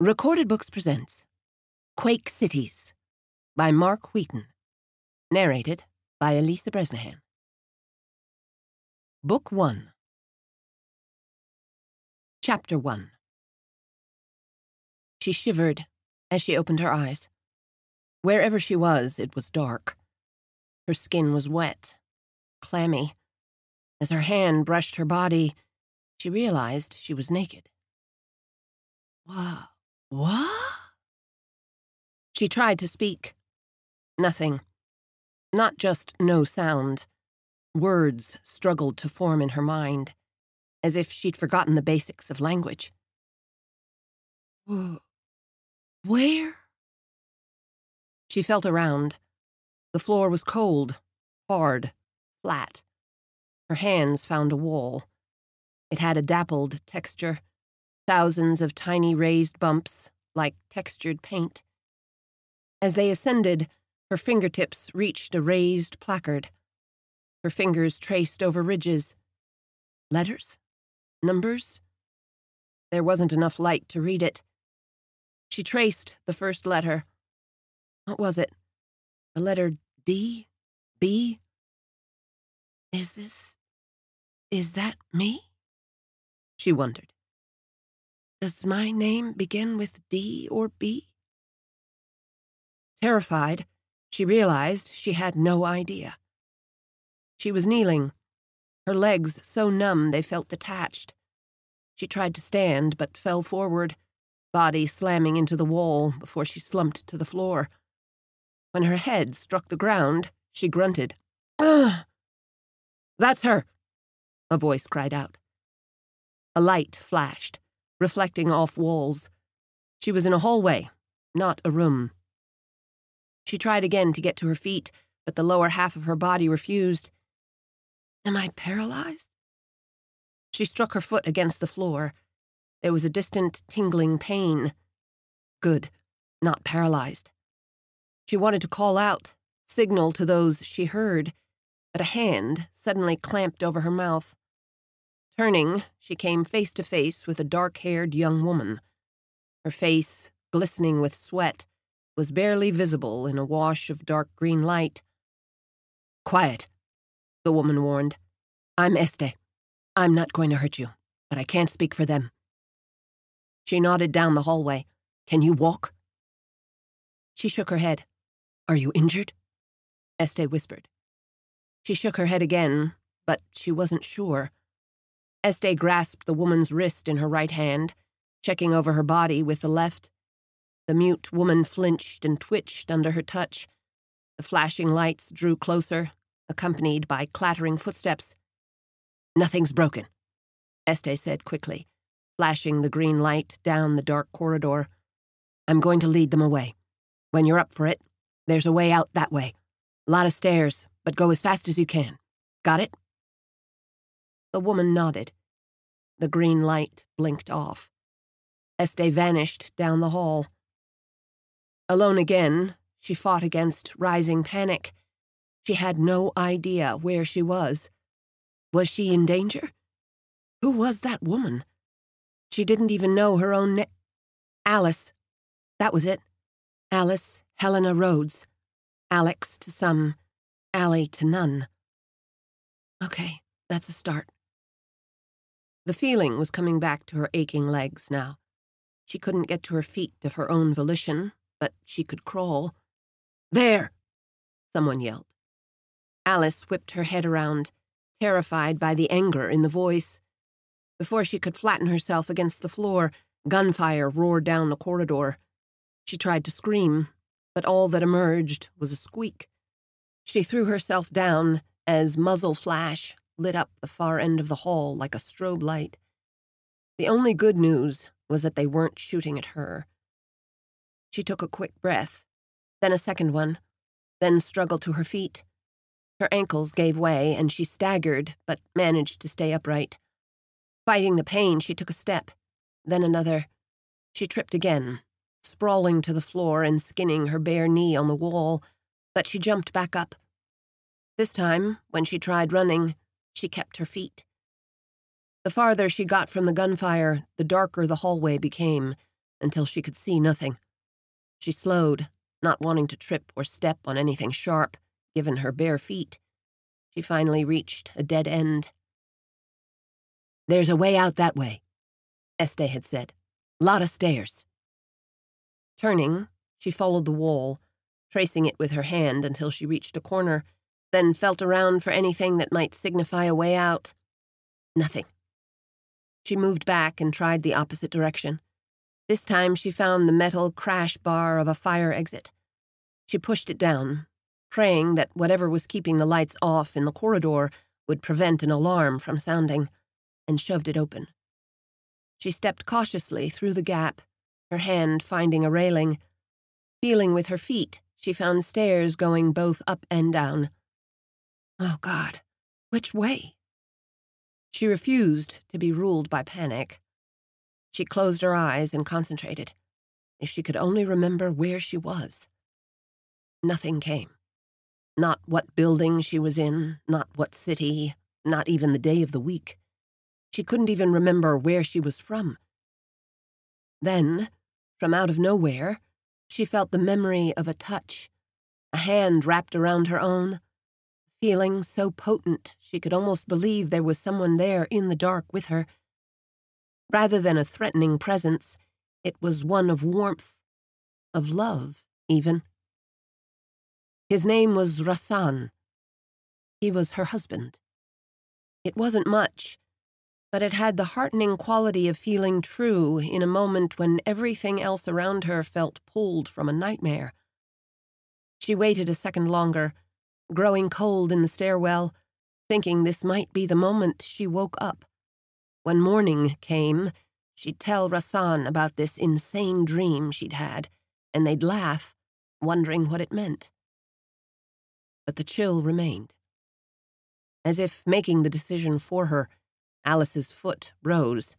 Recorded Books presents Quake Cities by Mark Wheaton. Narrated by Alyssa Bresnahan. Book 1 Chapter 1 She shivered as she opened her eyes. Wherever she was, it was dark. Her skin was wet, clammy. As her hand brushed her body, she realized she was naked. Wow. What? She tried to speak. Nothing. Not just no sound. Words struggled to form in her mind, as if she'd forgotten the basics of language. Where? She felt around. The floor was cold, hard, flat. Her hands found a wall. It had a dappled texture thousands of tiny raised bumps, like textured paint. As they ascended, her fingertips reached a raised placard. Her fingers traced over ridges. Letters? Numbers? There wasn't enough light to read it. She traced the first letter. What was it? The letter D? B? Is this. Is that me? She wondered. Does my name begin with D or B? Terrified, she realized she had no idea. She was kneeling, her legs so numb they felt detached. She tried to stand, but fell forward, body slamming into the wall before she slumped to the floor. When her head struck the ground, she grunted. Ugh! That's her! A voice cried out. A light flashed reflecting off walls. She was in a hallway, not a room. She tried again to get to her feet, but the lower half of her body refused. Am I paralyzed? She struck her foot against the floor. There was a distant tingling pain. Good, not paralyzed. She wanted to call out, signal to those she heard, but a hand suddenly clamped over her mouth. Turning, she came face to face with a dark haired young woman. Her face, glistening with sweat, was barely visible in a wash of dark green light. Quiet, the woman warned. I'm Este. I'm not going to hurt you, but I can't speak for them. She nodded down the hallway. Can you walk? She shook her head. Are you injured? Este whispered. She shook her head again, but she wasn't sure. Este grasped the woman's wrist in her right hand, checking over her body with the left. The mute woman flinched and twitched under her touch. The flashing lights drew closer, accompanied by clattering footsteps. Nothing's broken, Este said quickly, flashing the green light down the dark corridor. I'm going to lead them away. When you're up for it, there's a way out that way. A lot of stairs, but go as fast as you can. Got it? The woman nodded. The green light blinked off. Este vanished down the hall. Alone again, she fought against rising panic. She had no idea where she was. Was she in danger? Who was that woman? She didn't even know her own name. Alice. That was it. Alice Helena Rhodes. Alex to some, Allie to none. Okay, that's a start. The feeling was coming back to her aching legs now. She couldn't get to her feet of her own volition, but she could crawl. There! Someone yelled. Alice whipped her head around, terrified by the anger in the voice. Before she could flatten herself against the floor, gunfire roared down the corridor. She tried to scream, but all that emerged was a squeak. She threw herself down as muzzle flash lit up the far end of the hall like a strobe light. The only good news was that they weren't shooting at her. She took a quick breath, then a second one, then struggled to her feet. Her ankles gave way, and she staggered, but managed to stay upright. Fighting the pain, she took a step, then another. She tripped again, sprawling to the floor and skinning her bare knee on the wall, but she jumped back up. This time, when she tried running, she kept her feet. The farther she got from the gunfire, the darker the hallway became, until she could see nothing. She slowed, not wanting to trip or step on anything sharp, given her bare feet. She finally reached a dead end. There's a way out that way, Este had said. Lot of stairs. Turning, she followed the wall, tracing it with her hand until she reached a corner, then felt around for anything that might signify a way out. Nothing. She moved back and tried the opposite direction. This time she found the metal crash bar of a fire exit. She pushed it down, praying that whatever was keeping the lights off in the corridor would prevent an alarm from sounding, and shoved it open. She stepped cautiously through the gap, her hand finding a railing. Feeling with her feet, she found stairs going both up and down. Oh, God, which way? She refused to be ruled by panic. She closed her eyes and concentrated. If she could only remember where she was. Nothing came. Not what building she was in, not what city, not even the day of the week. She couldn't even remember where she was from. Then, from out of nowhere, she felt the memory of a touch, a hand wrapped around her own, feeling so potent she could almost believe there was someone there in the dark with her. Rather than a threatening presence, it was one of warmth, of love, even. His name was Rassan. He was her husband. It wasn't much, but it had the heartening quality of feeling true in a moment when everything else around her felt pulled from a nightmare. She waited a second longer, growing cold in the stairwell, thinking this might be the moment she woke up. When morning came, she'd tell Rassan about this insane dream she'd had, and they'd laugh, wondering what it meant but the chill remained. As if making the decision for her, Alice's foot rose,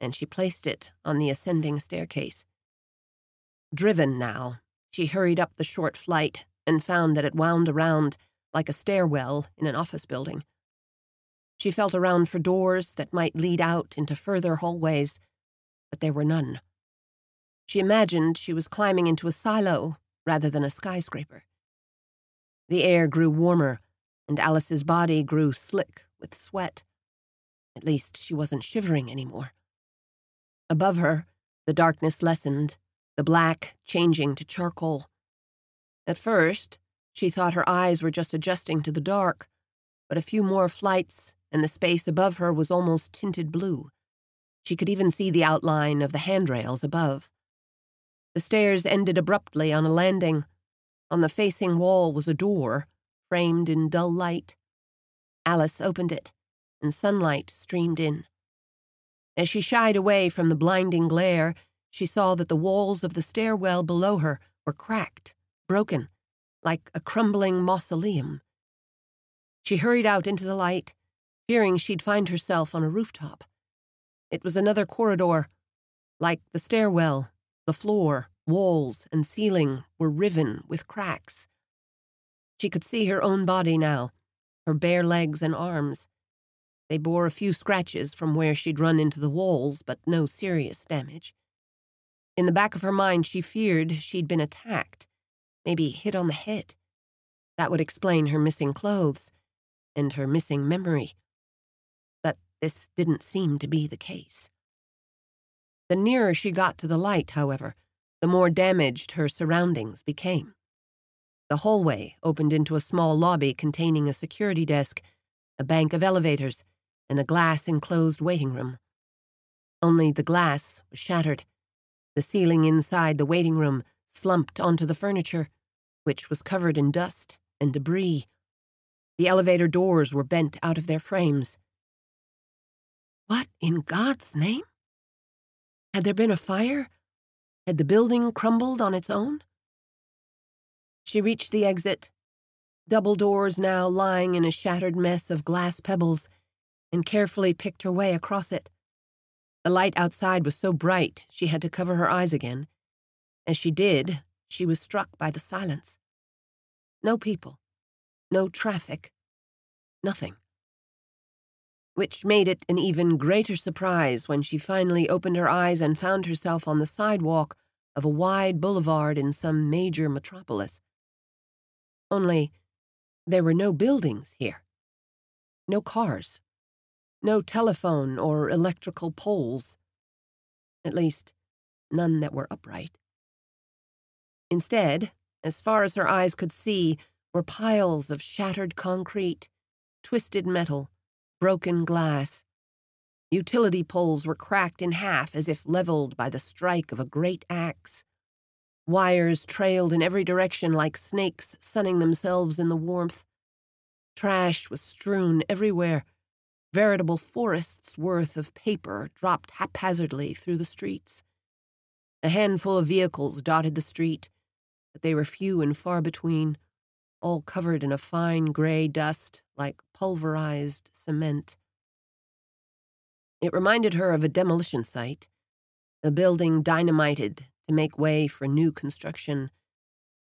and she placed it on the ascending staircase. Driven now, she hurried up the short flight and found that it wound around like a stairwell in an office building. She felt around for doors that might lead out into further hallways, but there were none. She imagined she was climbing into a silo rather than a skyscraper. The air grew warmer, and Alice's body grew slick with sweat. At least she wasn't shivering anymore. Above her, the darkness lessened, the black changing to charcoal. At first, she thought her eyes were just adjusting to the dark, but a few more flights, and the space above her was almost tinted blue. She could even see the outline of the handrails above. The stairs ended abruptly on a landing, on the facing wall was a door, framed in dull light. Alice opened it, and sunlight streamed in. As she shied away from the blinding glare, she saw that the walls of the stairwell below her were cracked, broken, like a crumbling mausoleum. She hurried out into the light, fearing she'd find herself on a rooftop. It was another corridor, like the stairwell, the floor, Walls and ceiling were riven with cracks. She could see her own body now, her bare legs and arms. They bore a few scratches from where she'd run into the walls, but no serious damage. In the back of her mind, she feared she'd been attacked, maybe hit on the head. That would explain her missing clothes and her missing memory. But this didn't seem to be the case. The nearer she got to the light, however, the more damaged her surroundings became. The hallway opened into a small lobby containing a security desk, a bank of elevators, and a glass enclosed waiting room. Only the glass was shattered. The ceiling inside the waiting room slumped onto the furniture, which was covered in dust and debris. The elevator doors were bent out of their frames. What in God's name? Had there been a fire? Had the building crumbled on its own? She reached the exit, double doors now lying in a shattered mess of glass pebbles, and carefully picked her way across it. The light outside was so bright she had to cover her eyes again. As she did, she was struck by the silence. No people, no traffic, nothing. which made it an even greater surprise when she finally opened her eyes and found herself on the sidewalk of a wide boulevard in some major metropolis. Only, there were no buildings here, no cars, no telephone or electrical poles. At least, none that were upright. Instead, as far as her eyes could see, were piles of shattered concrete, twisted metal, broken glass. Utility poles were cracked in half as if leveled by the strike of a great axe. Wires trailed in every direction like snakes sunning themselves in the warmth. Trash was strewn everywhere, veritable forests worth of paper dropped haphazardly through the streets. A handful of vehicles dotted the street, but they were few and far between, all covered in a fine gray dust like pulverized cement. It reminded her of a demolition site, a building dynamited to make way for new construction,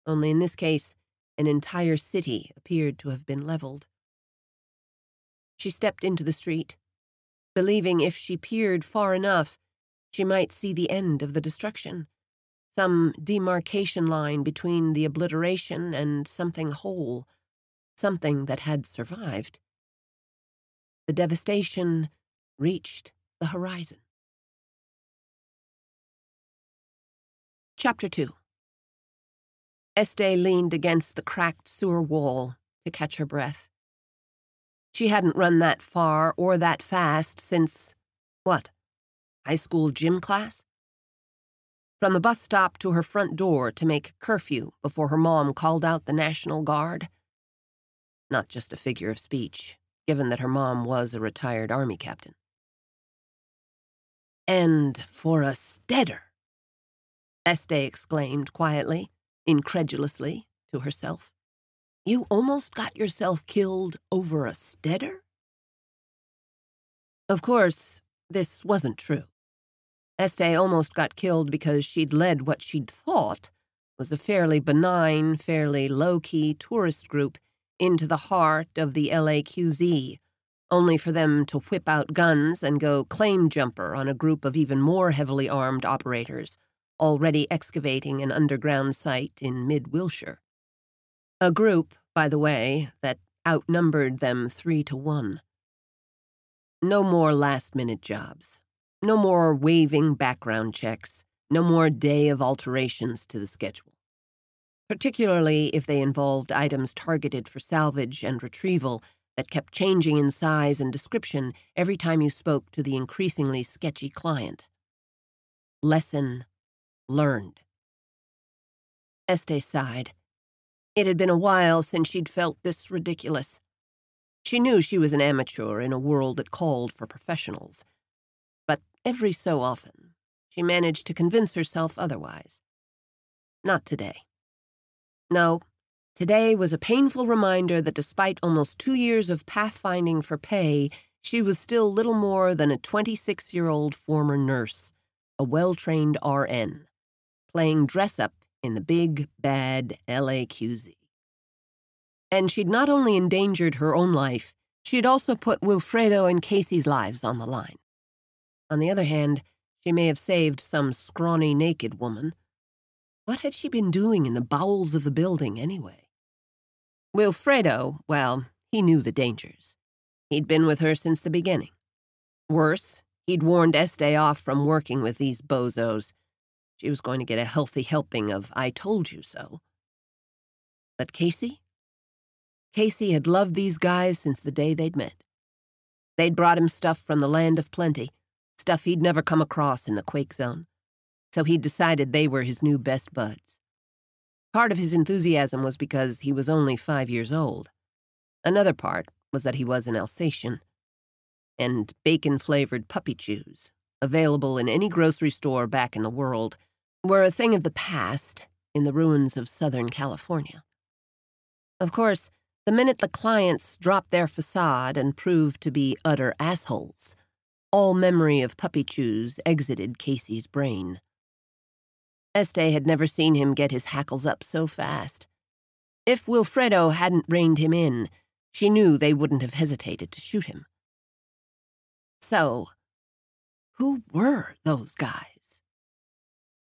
only in this case, an entire city appeared to have been leveled. She stepped into the street, believing if she peered far enough, she might see the end of the destruction some demarcation line between the obliteration and something whole, something that had survived. The devastation reached the horizon. Chapter 2 Este leaned against the cracked sewer wall to catch her breath. She hadn't run that far or that fast since, what, high school gym class? From the bus stop to her front door to make curfew before her mom called out the National Guard. Not just a figure of speech, given that her mom was a retired Army captain. And for a steader, Este exclaimed quietly, incredulously, to herself. You almost got yourself killed over a steader? Of course, this wasn't true. Este almost got killed because she'd led what she'd thought was a fairly benign, fairly low key tourist group into the heart of the LAQZ, only for them to whip out guns and go claim jumper on a group of even more heavily armed operators already excavating an underground site in mid Wilshire. A group, by the way, that outnumbered them three to one. No more last minute jobs. No more waiving background checks, no more day of alterations to the schedule. Particularly if they involved items targeted for salvage and retrieval that kept changing in size and description every time you spoke to the increasingly sketchy client. Lesson learned. Este sighed. It had been a while since she'd felt this ridiculous. She knew she was an amateur in a world that called for professionals Every so often, she managed to convince herself otherwise. Not today. No, today was a painful reminder that despite almost two years of pathfinding for pay, she was still little more than a 26 year old former nurse, a well trained RN, playing dress up in the big, bad LAQZ. And she'd not only endangered her own life, she'd also put Wilfredo and Casey's lives on the line. On the other hand, she may have saved some scrawny naked woman. What had she been doing in the bowels of the building, anyway? Wilfredo, well, he knew the dangers. He'd been with her since the beginning. Worse, he'd warned Este off from working with these bozos. She was going to get a healthy helping of I told you so. But Casey? Casey had loved these guys since the day they'd met. They'd brought him stuff from the land of plenty, stuff he'd never come across in the Quake Zone. So he'd decided they were his new best buds. Part of his enthusiasm was because he was only five years old. Another part was that he was an Alsatian. And bacon flavored puppy chews, available in any grocery store back in the world, were a thing of the past in the ruins of Southern California. Of course, the minute the clients dropped their facade and proved to be utter assholes, all memory of puppy chews exited Casey's brain. Este had never seen him get his hackles up so fast. If Wilfredo hadn't reined him in, she knew they wouldn't have hesitated to shoot him. So, who were those guys?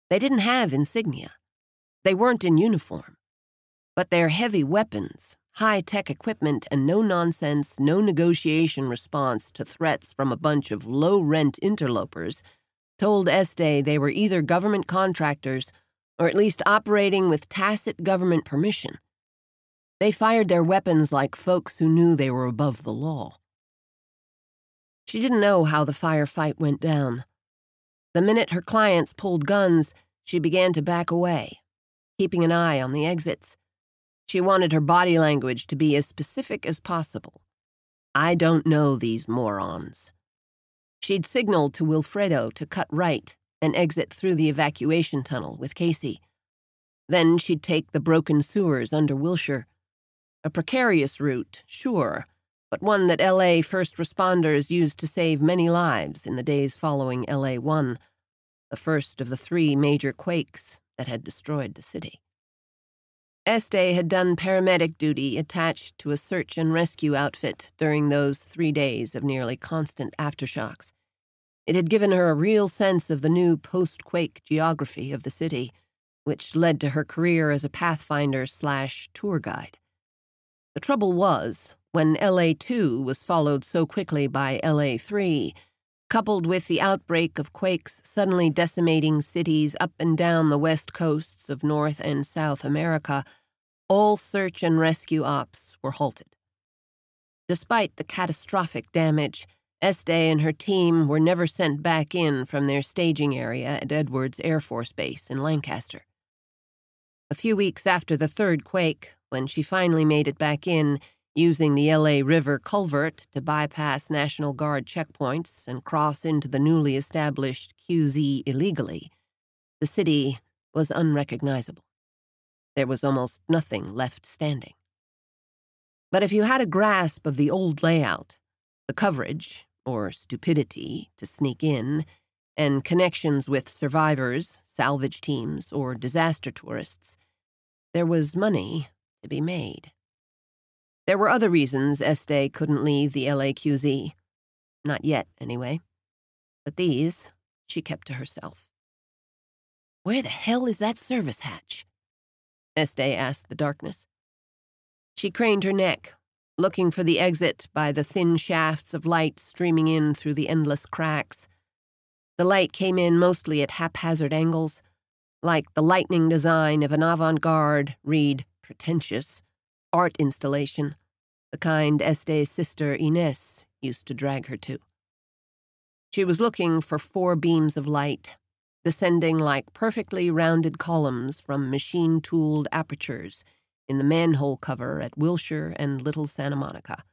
They didn't have insignia. They weren't in uniform. But their heavy weapons, high tech equipment, and no nonsense, no negotiation response to threats from a bunch of low rent interlopers told Este they were either government contractors or at least operating with tacit government permission. They fired their weapons like folks who knew they were above the law. She didn't know how the firefight went down. The minute her clients pulled guns, she began to back away, keeping an eye on the exits. She wanted her body language to be as specific as possible. I don't know these morons. She'd signaled to Wilfredo to cut right and exit through the evacuation tunnel with Casey. Then she'd take the broken sewers under Wilshire. A precarious route, sure, but one that LA first responders used to save many lives in the days following LA 1, the first of the three major quakes that had destroyed the city. Este had done paramedic duty attached to a search and rescue outfit during those three days of nearly constant aftershocks. It had given her a real sense of the new post quake geography of the city, which led to her career as a pathfinder slash tour guide. The trouble was, when LA 2 was followed so quickly by LA 3, coupled with the outbreak of quakes suddenly decimating cities up and down the west coasts of North and South America, all search and rescue ops were halted. Despite the catastrophic damage, Este and her team were never sent back in from their staging area at Edwards Air Force Base in Lancaster. A few weeks after the third quake, when she finally made it back in, using the LA River culvert to bypass National Guard checkpoints and cross into the newly established QZ illegally, the city was unrecognizable. There was almost nothing left standing. But if you had a grasp of the old layout, the coverage, or stupidity, to sneak in, and connections with survivors, salvage teams, or disaster tourists, there was money to be made. There were other reasons Este couldn't leave the LAQZ. Not yet, anyway. But these she kept to herself. Where the hell is that service hatch? Este asked the darkness. She craned her neck, looking for the exit by the thin shafts of light streaming in through the endless cracks. The light came in mostly at haphazard angles, like the lightning design of an avant garde, read pretentious, art installation, the kind Este's sister Ines used to drag her to. She was looking for four beams of light, descending like perfectly rounded columns from machine tooled apertures in the manhole cover at Wilshire and Little Santa Monica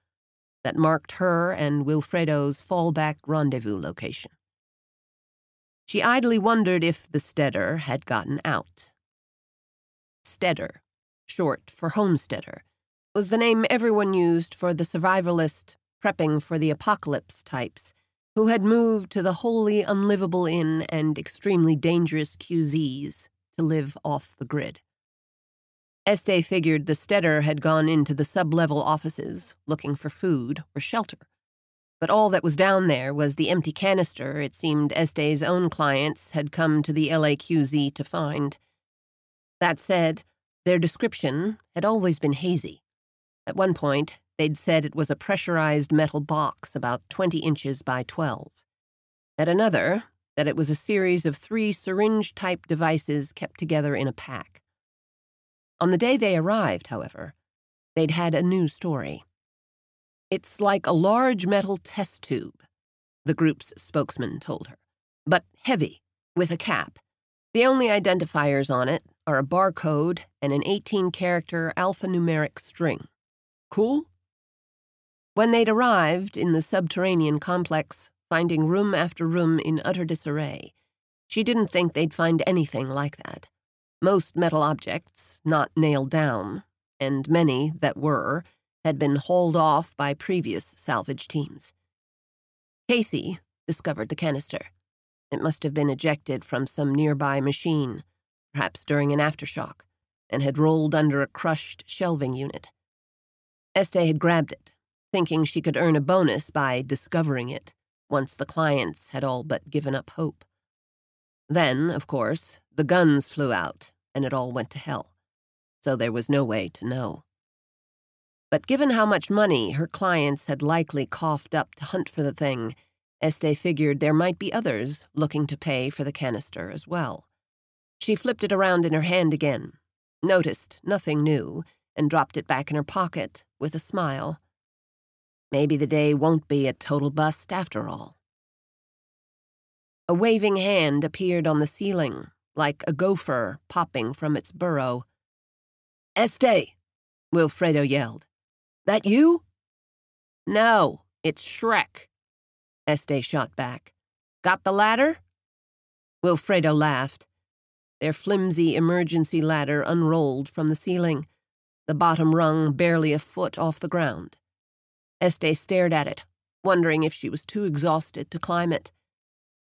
that marked her and Wilfredo's fallback rendezvous location. She idly wondered if the Steader had gotten out. Steader, short for homesteader, was the name everyone used for the survivalist, prepping for the apocalypse types who had moved to the wholly unlivable inn and extremely dangerous QZs to live off the grid. Este figured the Steader had gone into the sub-level offices looking for food or shelter. But all that was down there was the empty canister it seemed Este's own clients had come to the LAQZ to find. That said, their description had always been hazy. At one point, they'd said it was a pressurized metal box about 20 inches by 12. At another, that it was a series of three syringe type devices kept together in a pack. On the day they arrived, however, they'd had a new story. It's like a large metal test tube, the group's spokesman told her, but heavy, with a cap. The only identifiers on it are a barcode and an 18 character alphanumeric string. Cool? When they'd arrived in the subterranean complex, finding room after room in utter disarray, she didn't think they'd find anything like that. Most metal objects, not nailed down, and many that were, had been hauled off by previous salvage teams. Casey discovered the canister. It must have been ejected from some nearby machine, perhaps during an aftershock, and had rolled under a crushed shelving unit. Este had grabbed it, thinking she could earn a bonus by discovering it, once the clients had all but given up hope. Then, of course, the guns flew out, and it all went to hell. So there was no way to know. But given how much money her clients had likely coughed up to hunt for the thing, Este figured there might be others looking to pay for the canister as well. She flipped it around in her hand again, noticed nothing new, and dropped it back in her pocket with a smile. Maybe the day won't be a total bust after all. A waving hand appeared on the ceiling, like a gopher popping from its burrow. Este! Wilfredo yelled. That you? No, it's Shrek. Este shot back. Got the ladder? Wilfredo laughed. Their flimsy emergency ladder unrolled from the ceiling, the bottom rung barely a foot off the ground. Este stared at it, wondering if she was too exhausted to climb it.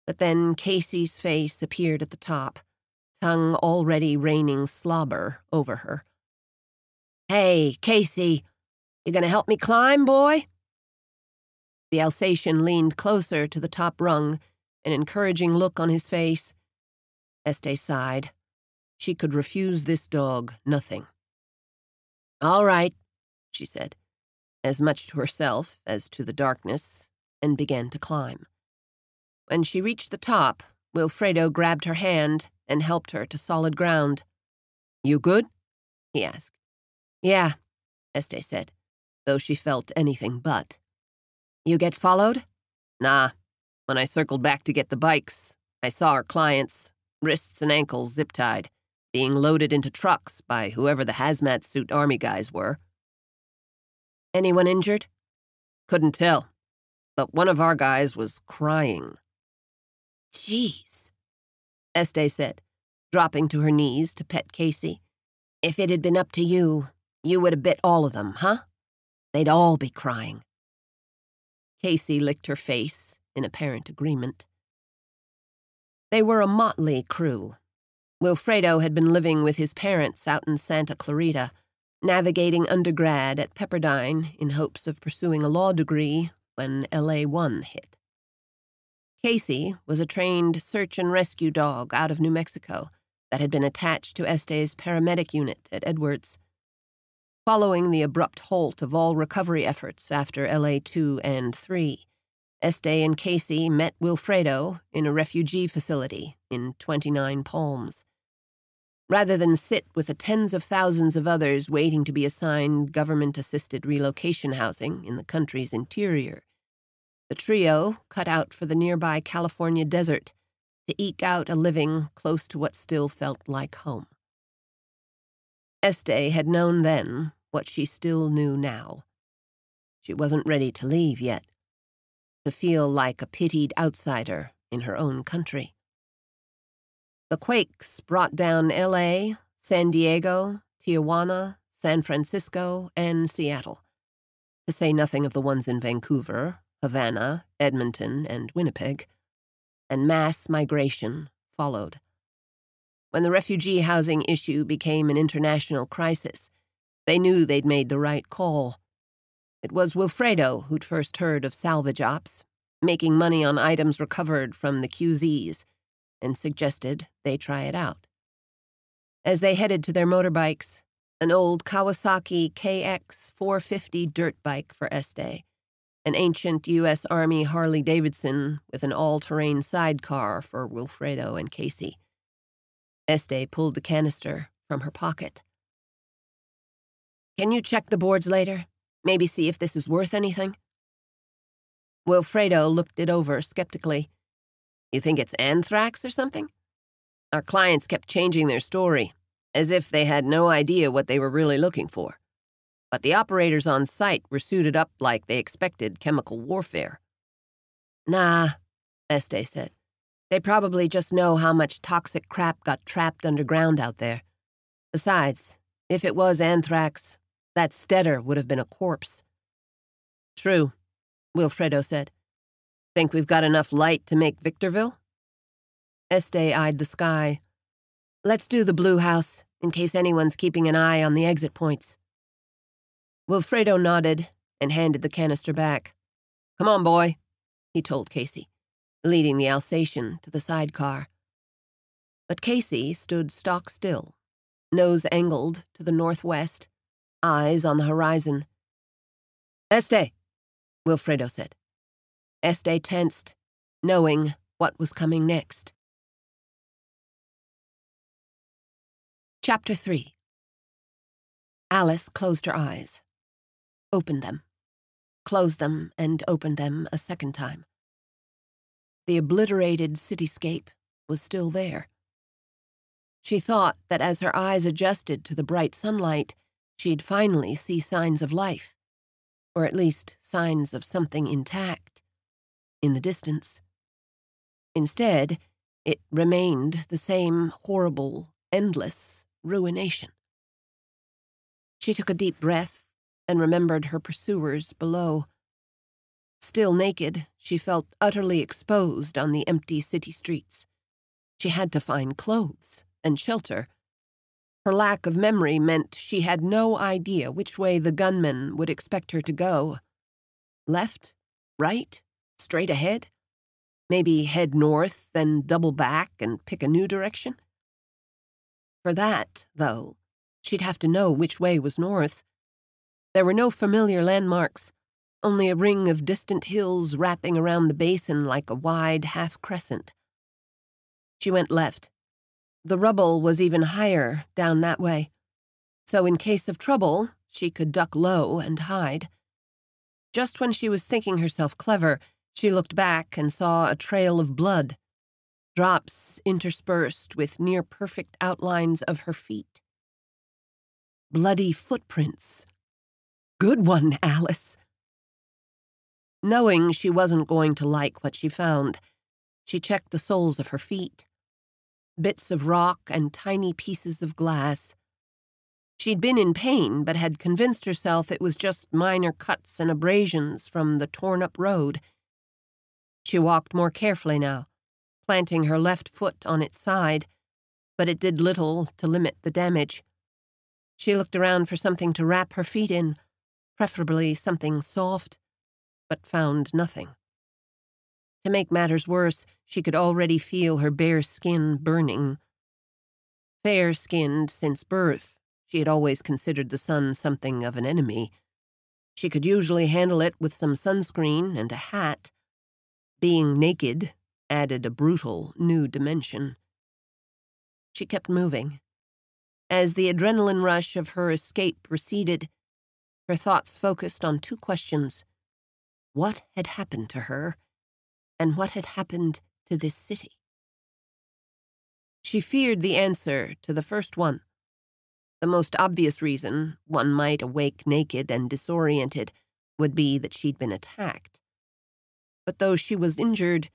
But then Casey's face appeared at the top, tongue already raining slobber over her. Hey, Casey, you gonna help me climb, boy? The Alsatian leaned closer to the top rung, an encouraging look on his face. Este sighed. She could refuse this dog nothing. All right, she said, as much to herself as to the darkness, and began to climb. When she reached the top, Wilfredo grabbed her hand and helped her to solid ground. You good? he asked. Yeah, Este said, though she felt anything but. You get followed? Nah. When I circled back to get the bikes, I saw our clients, wrists and ankles zip tied, being loaded into trucks by whoever the hazmat suit army guys were. Anyone injured? Couldn't tell, but one of our guys was crying. Jeez, Este said, dropping to her knees to pet Casey. If it had been up to you, you would have bit all of them, huh? They'd all be crying. Casey licked her face in apparent agreement. They were a motley crew. Wilfredo had been living with his parents out in Santa Clarita, navigating undergrad at Pepperdine in hopes of pursuing a law degree when LA 1 hit. Casey was a trained search and rescue dog out of New Mexico that had been attached to Este's paramedic unit at Edwards. Following the abrupt halt of all recovery efforts after LA 2 and 3, Este and Casey met Wilfredo in a refugee facility in 29 Palms. Rather than sit with the tens of thousands of others waiting to be assigned government assisted relocation housing in the country's interior, the trio cut out for the nearby California desert to eke out a living close to what still felt like home. Este had known then what she still knew now. She wasn't ready to leave yet, to feel like a pitied outsider in her own country. The quakes brought down LA, San Diego, Tijuana, San Francisco, and Seattle, to say nothing of the ones in Vancouver, Havana, Edmonton, and Winnipeg, and mass migration followed. When the refugee housing issue became an international crisis, they knew they'd made the right call. It was Wilfredo who'd first heard of salvage ops, making money on items recovered from the QZs, and suggested they try it out. As they headed to their motorbikes, an old Kawasaki KX 450 dirt bike for Este, an ancient U.S. Army Harley Davidson with an all terrain sidecar for Wilfredo and Casey. Este pulled the canister from her pocket. Can you check the boards later? Maybe see if this is worth anything? Wilfredo looked it over skeptically. You think it's anthrax or something? Our clients kept changing their story, as if they had no idea what they were really looking for. But the operators on site were suited up like they expected chemical warfare. Nah, Este said. They probably just know how much toxic crap got trapped underground out there. Besides, if it was anthrax, that Steader would have been a corpse. True, Wilfredo said. Think we've got enough light to make Victorville? Este eyed the sky. Let's do the blue house, in case anyone's keeping an eye on the exit points. Wilfredo nodded and handed the canister back. Come on, boy, he told Casey, leading the Alsatian to the sidecar. But Casey stood stock still, nose angled to the northwest, eyes on the horizon. Este, Wilfredo said. Este tensed, knowing what was coming next. Chapter 3 Alice closed her eyes, opened them, closed them, and opened them a second time. The obliterated cityscape was still there. She thought that as her eyes adjusted to the bright sunlight, she'd finally see signs of life, or at least signs of something intact, in the distance. Instead, it remained the same horrible, endless ruination. She took a deep breath and remembered her pursuers below. Still naked, she felt utterly exposed on the empty city streets. She had to find clothes and shelter. Her lack of memory meant she had no idea which way the gunmen would expect her to go. Left? Right? Straight ahead? Maybe head north, then double back and pick a new direction? For that, though, she'd have to know which way was north. There were no familiar landmarks, only a ring of distant hills wrapping around the basin like a wide half crescent. She went left. The rubble was even higher down that way, so in case of trouble, she could duck low and hide. Just when she was thinking herself clever, she looked back and saw a trail of blood, drops interspersed with near perfect outlines of her feet. Bloody footprints. Good one, Alice. Knowing she wasn't going to like what she found, she checked the soles of her feet. Bits of rock and tiny pieces of glass. She'd been in pain, but had convinced herself it was just minor cuts and abrasions from the torn up road she walked more carefully now, planting her left foot on its side, but it did little to limit the damage. She looked around for something to wrap her feet in, preferably something soft, but found nothing. To make matters worse, she could already feel her bare skin burning. Fair skinned since birth, she had always considered the sun something of an enemy. She could usually handle it with some sunscreen and a hat, being naked added a brutal new dimension. She kept moving. As the adrenaline rush of her escape receded, her thoughts focused on two questions what had happened to her, and what had happened to this city? She feared the answer to the first one. The most obvious reason one might awake naked and disoriented would be that she'd been attacked but though she was injured,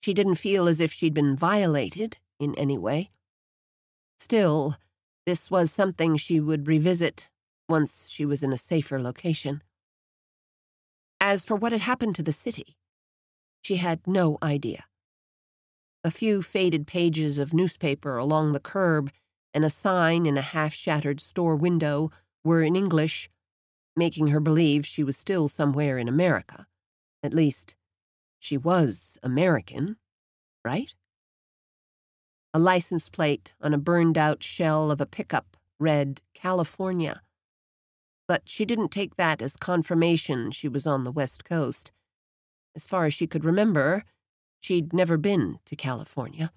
she didn't feel as if she'd been violated in any way. Still, this was something she would revisit once she was in a safer location. As for what had happened to the city, she had no idea. A few faded pages of newspaper along the curb and a sign in a half shattered store window were in English, making her believe she was still somewhere in America. At least, she was American, right? A license plate on a burned out shell of a pickup read California. But she didn't take that as confirmation she was on the West Coast. As far as she could remember, she'd never been to California.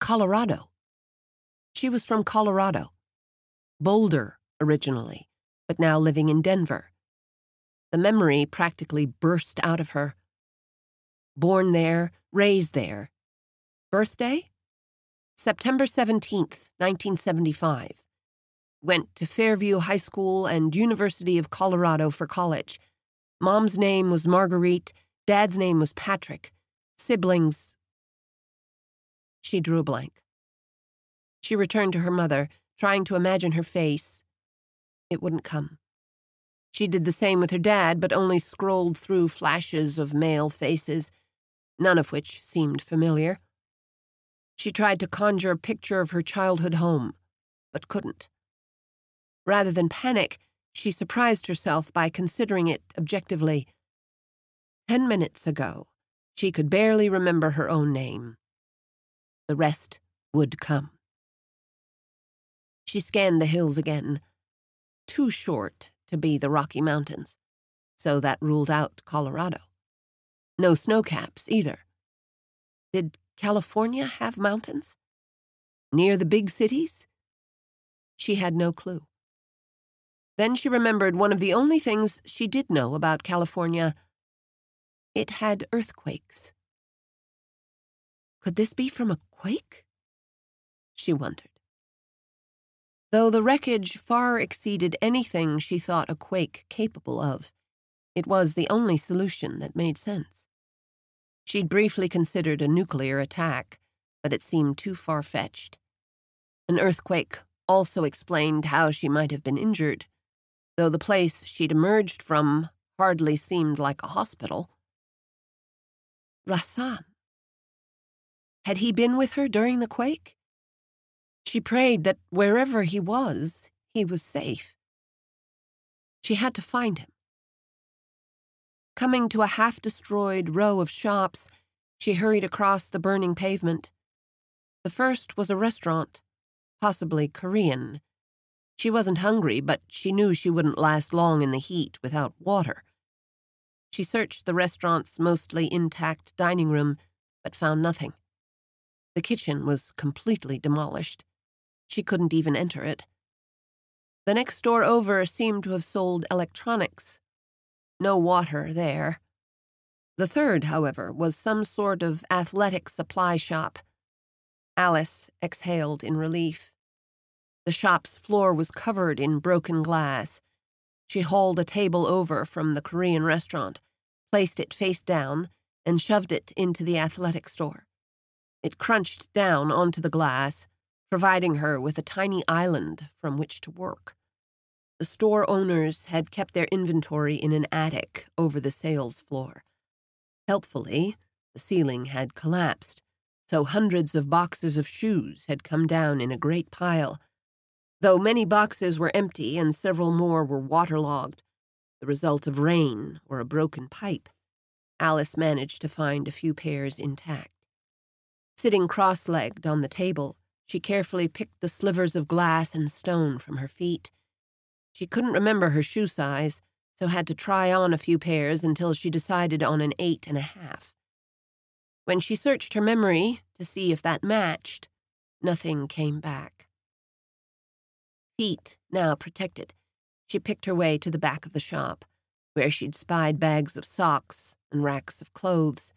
Colorado. She was from Colorado. Boulder, originally, but now living in Denver. The memory practically burst out of her. Born there, raised there. Birthday? September 17th, 1975. Went to Fairview High School and University of Colorado for college. Mom's name was Marguerite, Dad's name was Patrick. Siblings. She drew a blank. She returned to her mother, trying to imagine her face. It wouldn't come. She did the same with her dad, but only scrolled through flashes of male faces, none of which seemed familiar. She tried to conjure a picture of her childhood home, but couldn't. Rather than panic, she surprised herself by considering it objectively. Ten minutes ago, she could barely remember her own name. The rest would come. She scanned the hills again. Too short to be the Rocky Mountains, so that ruled out Colorado. No snowcaps either. Did California have mountains? Near the big cities? She had no clue. Then she remembered one of the only things she did know about California. It had earthquakes. Could this be from a quake? She wondered. Though the wreckage far exceeded anything she thought a quake capable of, it was the only solution that made sense. She'd briefly considered a nuclear attack, but it seemed too far fetched. An earthquake also explained how she might have been injured, though the place she'd emerged from hardly seemed like a hospital. Rahsaan. Had he been with her during the quake? She prayed that wherever he was, he was safe. She had to find him. Coming to a half destroyed row of shops, she hurried across the burning pavement. The first was a restaurant, possibly Korean. She wasn't hungry, but she knew she wouldn't last long in the heat without water. She searched the restaurant's mostly intact dining room, but found nothing. The kitchen was completely demolished. She couldn't even enter it. The next store over seemed to have sold electronics. No water there. The third, however, was some sort of athletic supply shop. Alice exhaled in relief. The shop's floor was covered in broken glass. She hauled a table over from the Korean restaurant, placed it face down, and shoved it into the athletic store. It crunched down onto the glass, providing her with a tiny island from which to work. The store owners had kept their inventory in an attic over the sales floor. Helpfully, the ceiling had collapsed, so hundreds of boxes of shoes had come down in a great pile. Though many boxes were empty and several more were waterlogged, the result of rain or a broken pipe, Alice managed to find a few pairs intact. Sitting cross legged on the table, she carefully picked the slivers of glass and stone from her feet. She couldn't remember her shoe size, so had to try on a few pairs until she decided on an eight and a half. When she searched her memory to see if that matched, nothing came back. Feet now protected, she picked her way to the back of the shop, where she'd spied bags of socks and racks of clothes.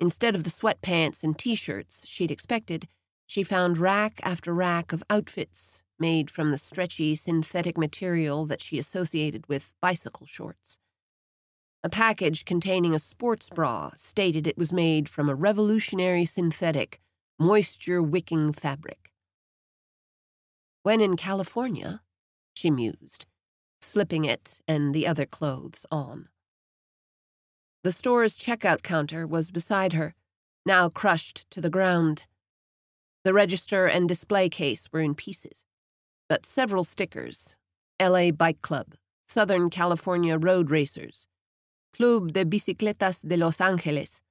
Instead of the sweatpants and t shirts she'd expected, she found rack after rack of outfits made from the stretchy synthetic material that she associated with bicycle shorts. A package containing a sports bra stated it was made from a revolutionary synthetic, moisture wicking fabric. When in California, she mused, slipping it and the other clothes on. The store's checkout counter was beside her, now crushed to the ground. The register and display case were in pieces, but several stickers LA Bike Club, Southern California Road Racers, Club de Bicicletas de Los Angeles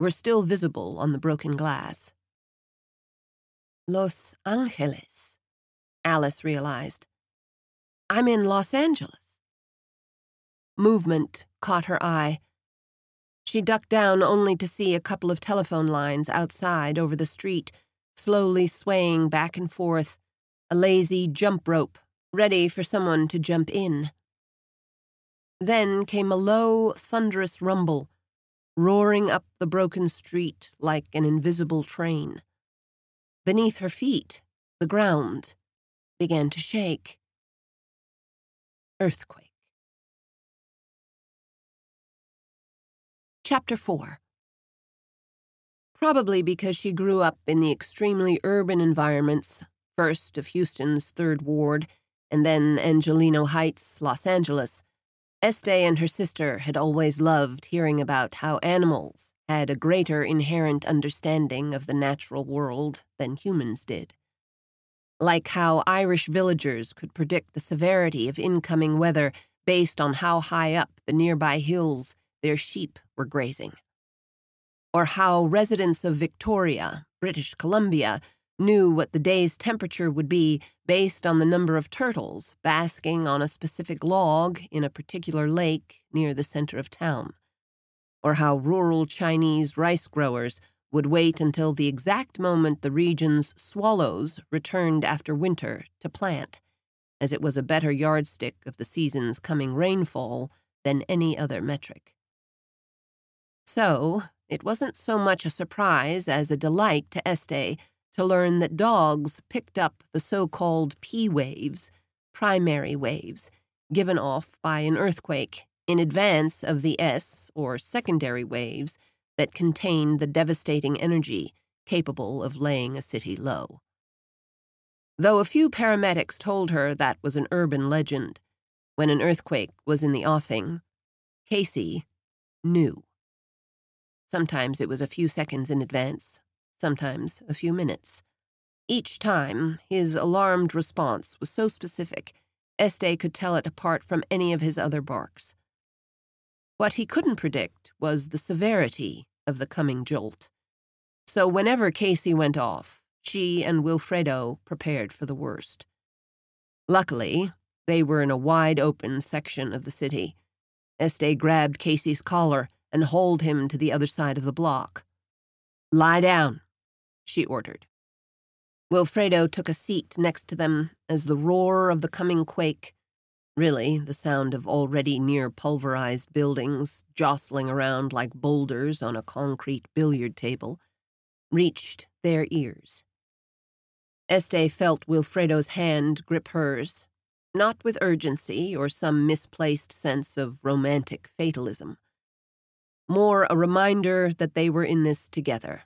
were still visible on the broken glass. Los Angeles, Alice realized. I'm in Los Angeles. Movement caught her eye. She ducked down only to see a couple of telephone lines outside over the street slowly swaying back and forth, a lazy jump rope, ready for someone to jump in. Then came a low, thunderous rumble, roaring up the broken street like an invisible train. Beneath her feet, the ground began to shake. Earthquake. Chapter 4 probably because she grew up in the extremely urban environments, first of Houston's Third Ward, and then Angelino Heights, Los Angeles. Este and her sister had always loved hearing about how animals had a greater inherent understanding of the natural world than humans did. Like how Irish villagers could predict the severity of incoming weather based on how high up the nearby hills their sheep were grazing. Or how residents of Victoria, British Columbia, knew what the day's temperature would be based on the number of turtles basking on a specific log in a particular lake near the center of town. Or how rural Chinese rice growers would wait until the exact moment the region's swallows returned after winter to plant, as it was a better yardstick of the season's coming rainfall than any other metric. So, it wasn't so much a surprise as a delight to Este to learn that dogs picked up the so called P waves, primary waves, given off by an earthquake in advance of the S, or secondary waves, that contained the devastating energy capable of laying a city low. Though a few paramedics told her that was an urban legend, when an earthquake was in the offing, Casey knew. Sometimes it was a few seconds in advance, sometimes a few minutes. Each time, his alarmed response was so specific, Este could tell it apart from any of his other barks. What he couldn't predict was the severity of the coming jolt. So whenever Casey went off, she and Wilfredo prepared for the worst. Luckily, they were in a wide open section of the city. Este grabbed Casey's collar and hauled him to the other side of the block. Lie down, she ordered. Wilfredo took a seat next to them as the roar of the coming quake Really, the sound of already near pulverized buildings jostling around like boulders on a concrete billiard table reached their ears. Este felt Wilfredo's hand grip hers, not with urgency or some misplaced sense of romantic fatalism. More a reminder that they were in this together.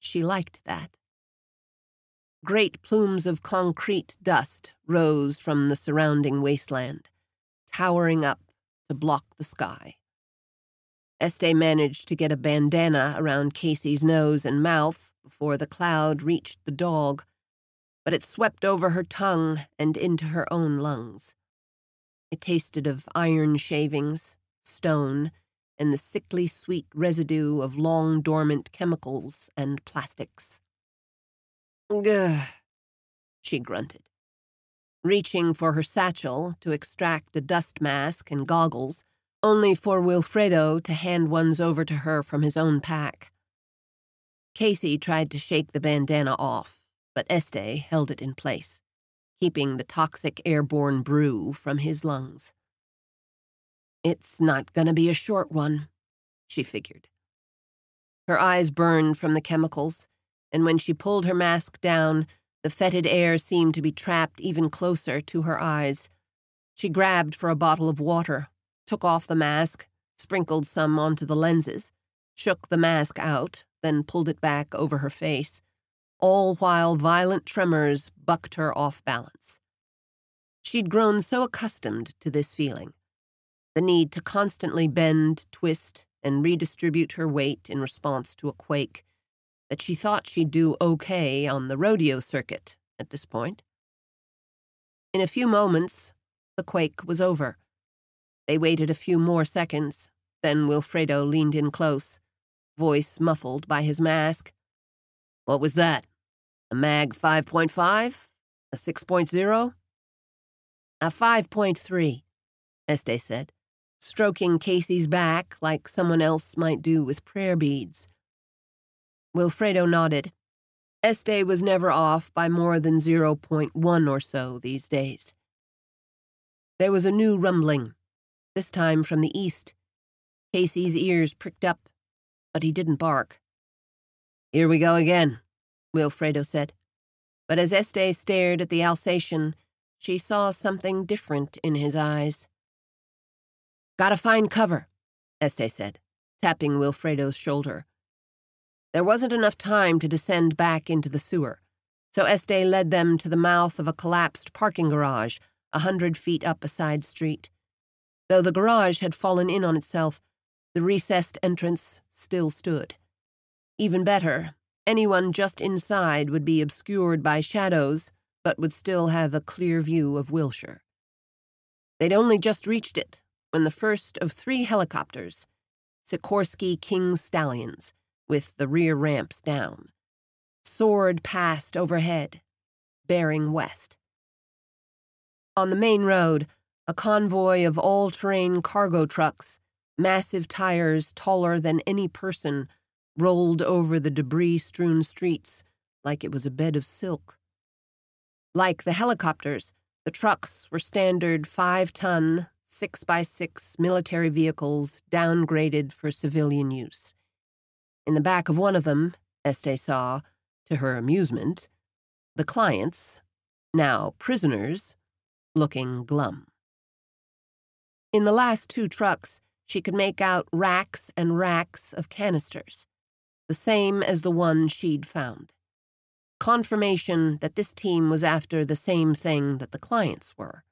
She liked that. Great plumes of concrete dust rose from the surrounding wasteland, towering up to block the sky. Este managed to get a bandana around Casey's nose and mouth before the cloud reached the dog, but it swept over her tongue and into her own lungs. It tasted of iron shavings, stone, and the sickly sweet residue of long dormant chemicals and plastics. Gah, she grunted. Reaching for her satchel to extract a dust mask and goggles, only for Wilfredo to hand ones over to her from his own pack. Casey tried to shake the bandana off, but Este held it in place, keeping the toxic airborne brew from his lungs. It's not gonna be a short one, she figured. Her eyes burned from the chemicals, and when she pulled her mask down, the fetid air seemed to be trapped even closer to her eyes. She grabbed for a bottle of water, took off the mask, sprinkled some onto the lenses, shook the mask out, then pulled it back over her face, all while violent tremors bucked her off balance. She'd grown so accustomed to this feeling the need to constantly bend, twist, and redistribute her weight in response to a quake that she thought she'd do okay on the rodeo circuit at this point. In a few moments, the quake was over. They waited a few more seconds, then Wilfredo leaned in close, voice muffled by his mask. What was that? A MAG 5.5? A 6.0? A 5.3, Este said, stroking Casey's back like someone else might do with prayer beads. Wilfredo nodded. Este was never off by more than 0.1 or so these days. There was a new rumbling, this time from the east. Casey's ears pricked up, but he didn't bark. Here we go again, Wilfredo said. But as Este stared at the Alsatian, she saw something different in his eyes. Gotta find cover, Este said, tapping Wilfredo's shoulder. There wasn't enough time to descend back into the sewer, so Este led them to the mouth of a collapsed parking garage a hundred feet up a side street. Though the garage had fallen in on itself, the recessed entrance still stood. Even better, anyone just inside would be obscured by shadows, but would still have a clear view of Wilshire. They'd only just reached it when the first of three helicopters, Sikorsky King Stallions, with the rear ramps down, soared past overhead, bearing west. On the main road, a convoy of all terrain cargo trucks, massive tires taller than any person, rolled over the debris strewn streets like it was a bed of silk. Like the helicopters, the trucks were standard five ton, six by six military vehicles downgraded for civilian use. In the back of one of them, Este saw, to her amusement, the clients, now prisoners, looking glum. In the last two trucks, she could make out racks and racks of canisters, the same as the one she'd found. Confirmation that this team was after the same thing that the clients were.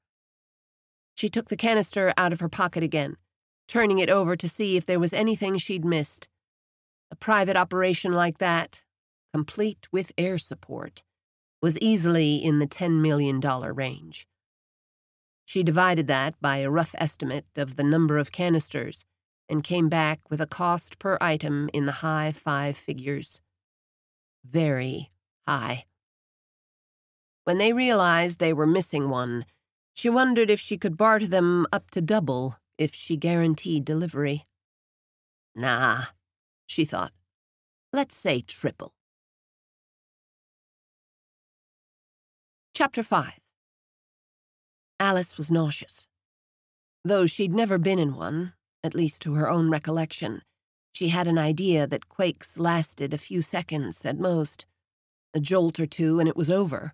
She took the canister out of her pocket again, turning it over to see if there was anything she'd missed. A private operation like that, complete with air support, was easily in the $10 million range. She divided that by a rough estimate of the number of canisters and came back with a cost per item in the high five figures. Very high. When they realized they were missing one, she wondered if she could barter them up to double if she guaranteed delivery. Nah, she thought. Let's say triple. Chapter 5 Alice was nauseous. Though she'd never been in one, at least to her own recollection, she had an idea that quakes lasted a few seconds at most. A jolt or two and it was over.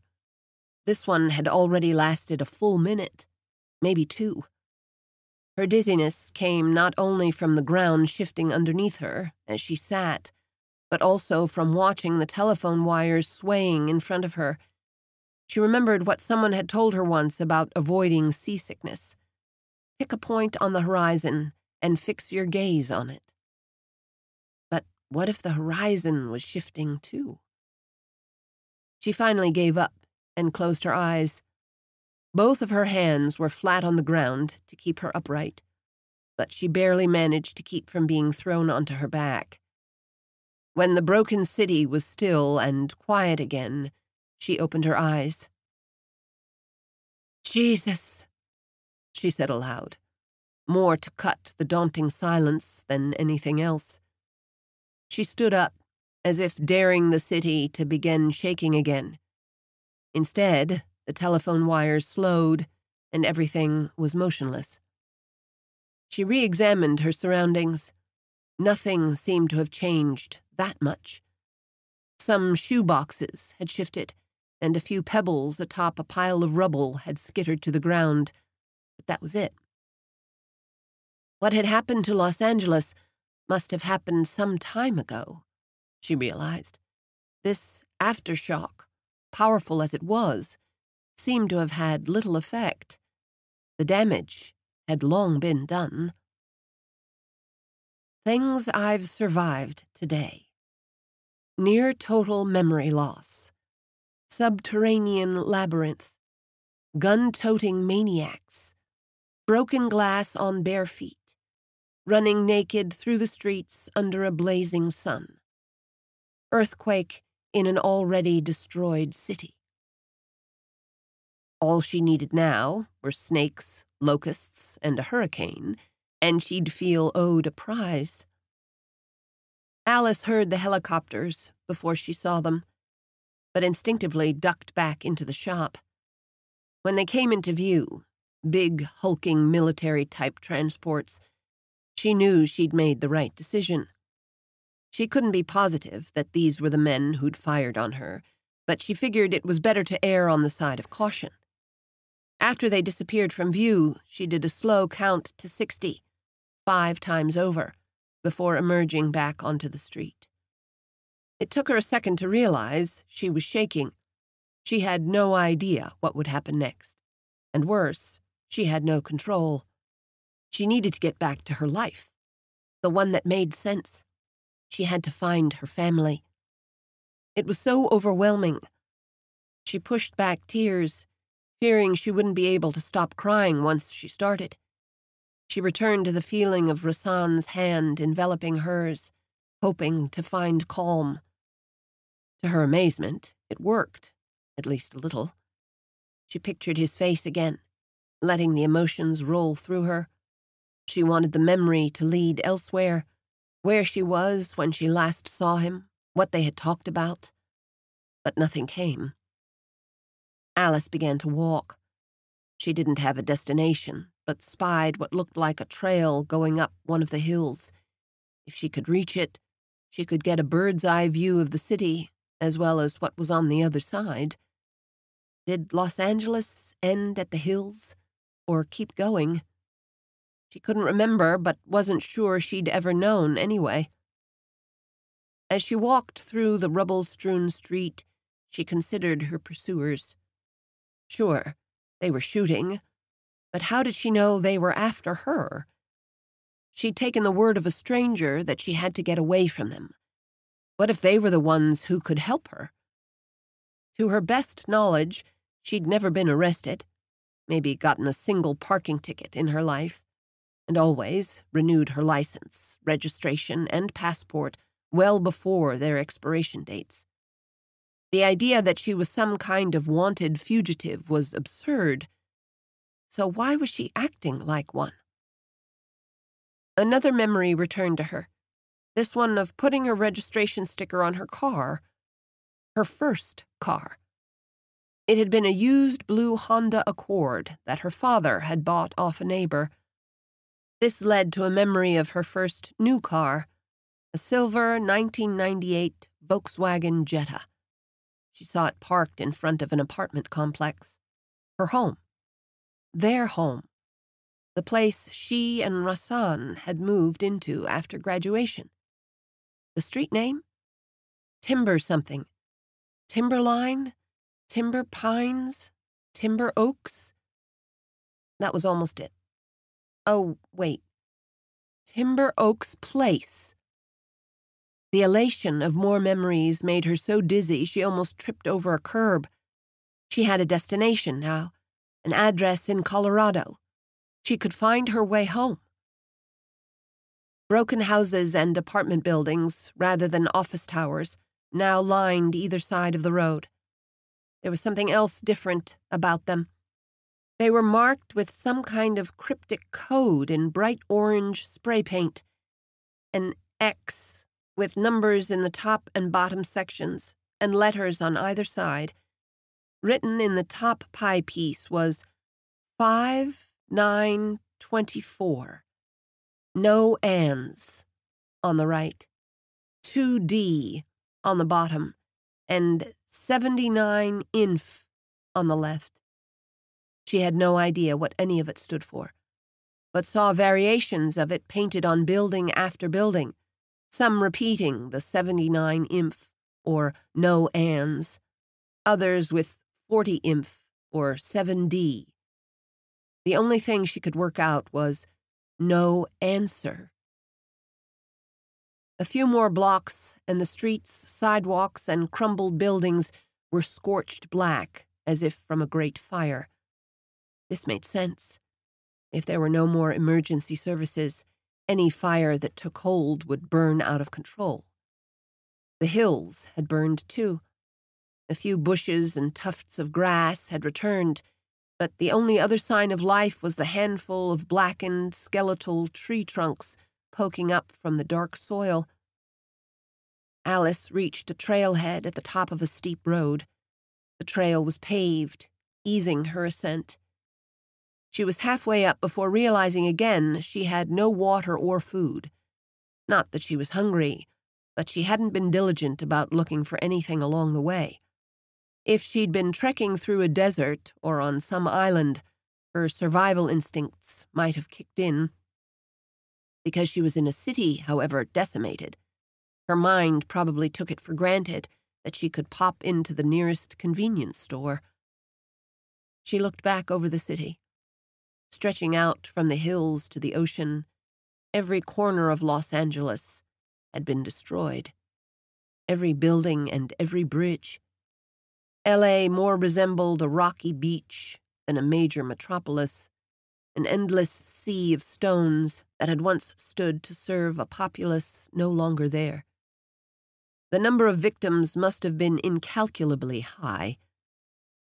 This one had already lasted a full minute, maybe two. Her dizziness came not only from the ground shifting underneath her as she sat, but also from watching the telephone wires swaying in front of her she remembered what someone had told her once about avoiding seasickness. Pick a point on the horizon and fix your gaze on it. But what if the horizon was shifting too? She finally gave up and closed her eyes. Both of her hands were flat on the ground to keep her upright, but she barely managed to keep from being thrown onto her back. When the broken city was still and quiet again, she opened her eyes. Jesus, she said aloud, more to cut the daunting silence than anything else. She stood up, as if daring the city to begin shaking again. Instead, the telephone wires slowed, and everything was motionless. She re examined her surroundings. Nothing seemed to have changed that much. Some shoe boxes had shifted and a few pebbles atop a pile of rubble had skittered to the ground, but that was it. What had happened to Los Angeles must have happened some time ago, she realized. This aftershock, powerful as it was, seemed to have had little effect. The damage had long been done. Things I've survived today. Near total memory loss subterranean labyrinth, gun toting maniacs, broken glass on bare feet, running naked through the streets under a blazing sun, earthquake in an already destroyed city. All she needed now were snakes, locusts, and a hurricane, and she'd feel owed a prize. Alice heard the helicopters before she saw them but instinctively ducked back into the shop. When they came into view, big, hulking military type transports, she knew she'd made the right decision. She couldn't be positive that these were the men who'd fired on her, but she figured it was better to err on the side of caution. After they disappeared from view, she did a slow count to 60, five times over, before emerging back onto the street. It took her a second to realize she was shaking. She had no idea what would happen next. And worse, she had no control. She needed to get back to her life, the one that made sense. She had to find her family. It was so overwhelming. She pushed back tears, fearing she wouldn't be able to stop crying once she started. She returned to the feeling of Rasan's hand enveloping hers, hoping to find calm. To her amazement, it worked, at least a little. She pictured his face again, letting the emotions roll through her. She wanted the memory to lead elsewhere, where she was when she last saw him, what they had talked about. But nothing came. Alice began to walk. She didn't have a destination, but spied what looked like a trail going up one of the hills. If she could reach it, she could get a bird's eye view of the city, as well as what was on the other side. Did Los Angeles end at the hills, or keep going? She couldn't remember, but wasn't sure she'd ever known anyway. As she walked through the rubble strewn street, she considered her pursuers. Sure, they were shooting, but how did she know they were after her? She'd taken the word of a stranger that she had to get away from them. What if they were the ones who could help her? To her best knowledge, she'd never been arrested, maybe gotten a single parking ticket in her life, and always renewed her license, registration, and passport well before their expiration dates. The idea that she was some kind of wanted fugitive was absurd. So why was she acting like one? Another memory returned to her, this one of putting her registration sticker on her car, her first car. It had been a used blue Honda Accord that her father had bought off a neighbor. This led to a memory of her first new car, a silver 1998 Volkswagen Jetta. She saw it parked in front of an apartment complex. Her home. Their home. The place she and Rasan had moved into after graduation. The street name? Timber something. Timberline? Timber Pines? Timber Oaks? That was almost it. Oh, wait. Timber Oaks Place. The elation of more memories made her so dizzy she almost tripped over a curb. She had a destination now, an address in Colorado. She could find her way home. Broken houses and apartment buildings, rather than office towers, now lined either side of the road. There was something else different about them. They were marked with some kind of cryptic code in bright orange spray paint. An X with numbers in the top and bottom sections and letters on either side. Written in the top pie piece was 5924. No ands on the right, 2D on the bottom, and 79 inf on the left. She had no idea what any of it stood for, but saw variations of it painted on building after building some repeating the 79 imph or no ands, others with 40 imph or 7d. The only thing she could work out was no answer. A few more blocks, and the streets, sidewalks, and crumbled buildings were scorched black, as if from a great fire. This made sense. If there were no more emergency services, any fire that took hold would burn out of control. The hills had burned too. A few bushes and tufts of grass had returned, but the only other sign of life was the handful of blackened, skeletal tree trunks poking up from the dark soil. Alice reached a trailhead at the top of a steep road. The trail was paved, easing her ascent. She was halfway up before realizing again she had no water or food. Not that she was hungry, but she hadn't been diligent about looking for anything along the way. If she'd been trekking through a desert or on some island, her survival instincts might have kicked in. Because she was in a city, however decimated, her mind probably took it for granted that she could pop into the nearest convenience store. She looked back over the city stretching out from the hills to the ocean, every corner of Los Angeles had been destroyed. Every building and every bridge. LA more resembled a rocky beach than a major metropolis, an endless sea of stones that had once stood to serve a populace no longer there. The number of victims must have been incalculably high.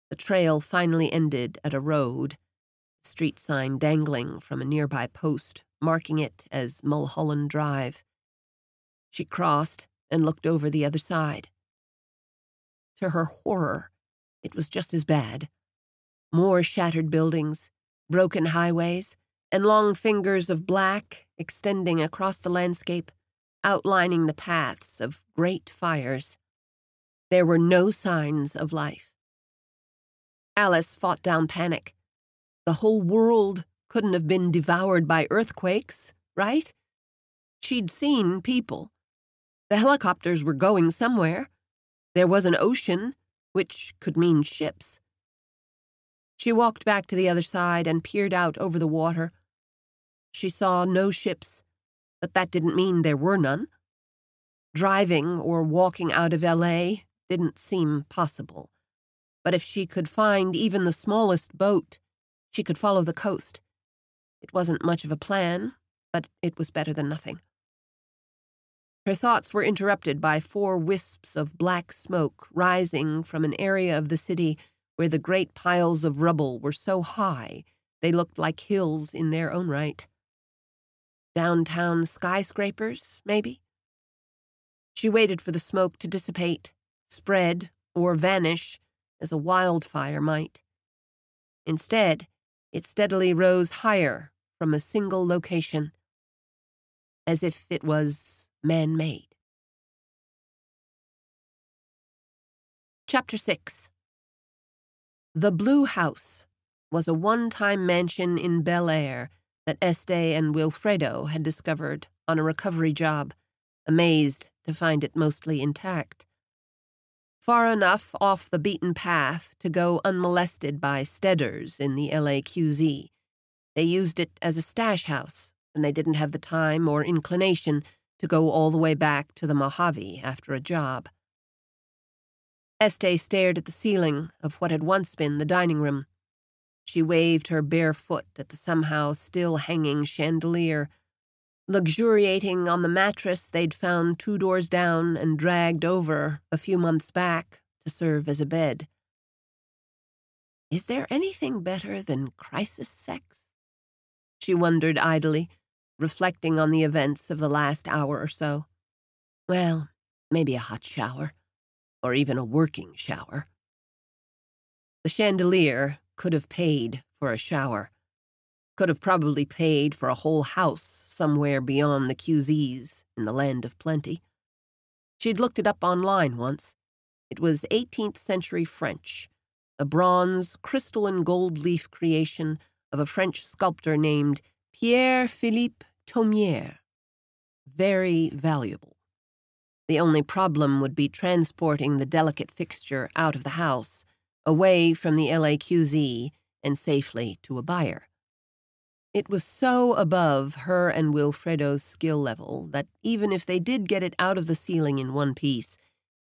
The trail finally ended at a road, street sign dangling from a nearby post, marking it as Mulholland Drive. She crossed and looked over the other side. To her horror, it was just as bad. More shattered buildings, broken highways, and long fingers of black extending across the landscape, outlining the paths of great fires. There were no signs of life. Alice fought down panic. The whole world couldn't have been devoured by earthquakes, right? She'd seen people. The helicopters were going somewhere. There was an ocean, which could mean ships. She walked back to the other side and peered out over the water. She saw no ships, but that didn't mean there were none. Driving or walking out of L.A. didn't seem possible. But if she could find even the smallest boat, she could follow the coast. It wasn't much of a plan, but it was better than nothing. Her thoughts were interrupted by four wisps of black smoke rising from an area of the city where the great piles of rubble were so high they looked like hills in their own right. Downtown skyscrapers, maybe? She waited for the smoke to dissipate, spread, or vanish as a wildfire might. Instead, it steadily rose higher from a single location, as if it was man made. Chapter 6 the Blue House was a one time mansion in Bel Air that Este and Wilfredo had discovered on a recovery job, amazed to find it mostly intact. Far enough off the beaten path to go unmolested by steaders in the LAQZ. They used it as a stash house, and they didn't have the time or inclination to go all the way back to the Mojave after a job. Este stared at the ceiling of what had once been the dining room. She waved her bare foot at the somehow still hanging chandelier, luxuriating on the mattress they'd found two doors down and dragged over a few months back to serve as a bed. Is there anything better than crisis sex? She wondered idly, reflecting on the events of the last hour or so. Well, maybe a hot shower or even a working shower. The chandelier could have paid for a shower, could have probably paid for a whole house somewhere beyond the QZs in the land of plenty. She'd looked it up online once. It was 18th century French, a bronze, crystal and gold leaf creation of a French sculptor named Pierre Philippe Thomire. Very valuable. The only problem would be transporting the delicate fixture out of the house, away from the LAQZ, and safely to a buyer. It was so above her and Wilfredo's skill level that even if they did get it out of the ceiling in one piece,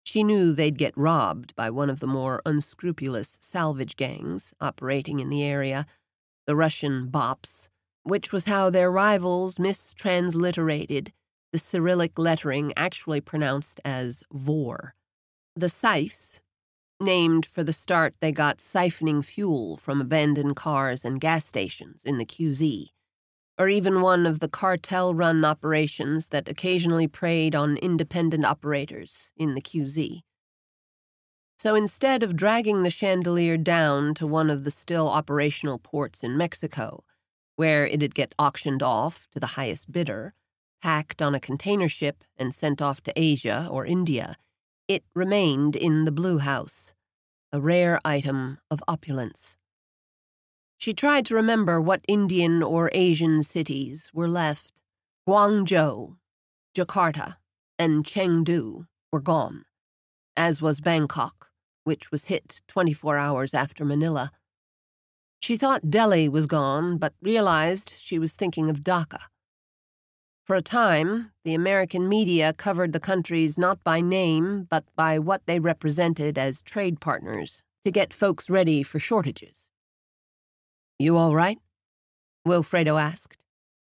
she knew they'd get robbed by one of the more unscrupulous salvage gangs operating in the area, the Russian Bops, which was how their rivals mistransliterated the Cyrillic lettering actually pronounced as vor. The Sipes, named for the start they got siphoning fuel from abandoned cars and gas stations in the QZ, or even one of the cartel run operations that occasionally preyed on independent operators in the QZ. So instead of dragging the chandelier down to one of the still operational ports in Mexico, where it'd get auctioned off to the highest bidder, packed on a container ship and sent off to Asia or India, it remained in the Blue House, a rare item of opulence. She tried to remember what Indian or Asian cities were left. Guangzhou, Jakarta, and Chengdu were gone, as was Bangkok, which was hit 24 hours after Manila. She thought Delhi was gone, but realized she was thinking of Dhaka. For a time, the American media covered the countries not by name, but by what they represented as trade partners to get folks ready for shortages. You all right? Wilfredo asked,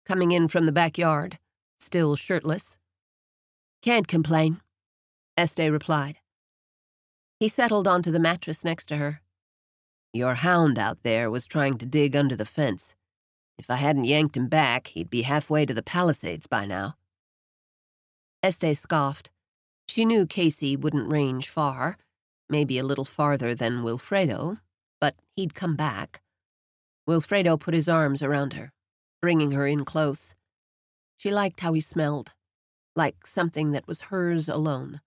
coming in from the backyard, still shirtless. Can't complain, Este replied. He settled onto the mattress next to her. Your hound out there was trying to dig under the fence. If I hadn't yanked him back, he'd be halfway to the Palisades by now. Este scoffed. She knew Casey wouldn't range far, maybe a little farther than Wilfredo, but he'd come back. Wilfredo put his arms around her, bringing her in close. She liked how he smelled, like something that was hers alone.